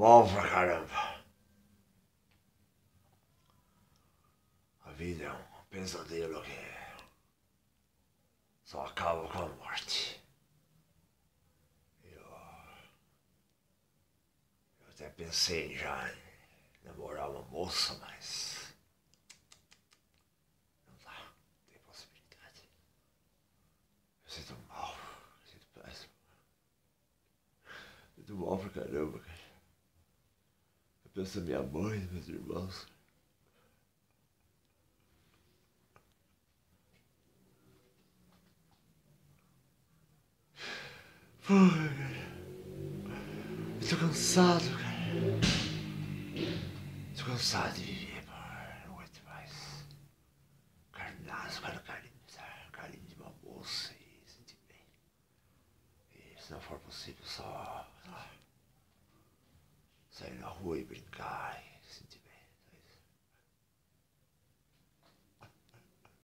mal pra caramba. A vida é um pesadelo que só acaba com a morte. Eu, eu até pensei já em namorar uma moça, mas não dá, não tem possibilidade. Eu sinto mal, eu sinto péssimo. Sinto mal pra caramba, cara. Penso na minha mãe, meus irmãos. Eu tô cansado, cara. Tô cansado de viver, pô. Não aguento mais. Carnaço, cara, carinho, carinho de uma moça e sentir bem. E se não for possível, só. Só sair na rua e brincar.